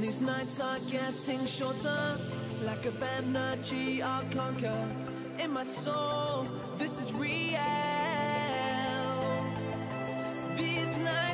These nights are getting shorter, Like a energy I'll conquer. In my soul, this is real. These nights